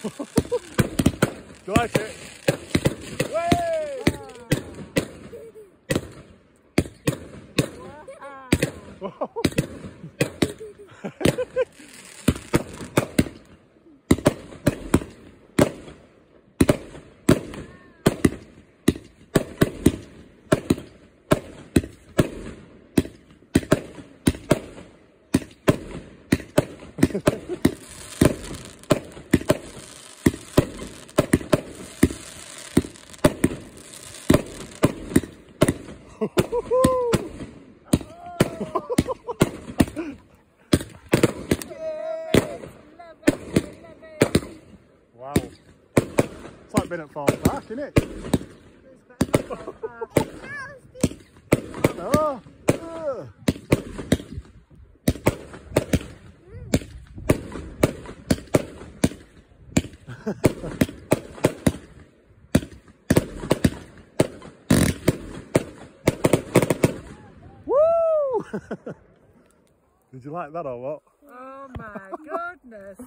you like it? Wow. wow. It's like being at Farm Park, isn't it? Oh, uh. Did you like that or what? Oh my goodness.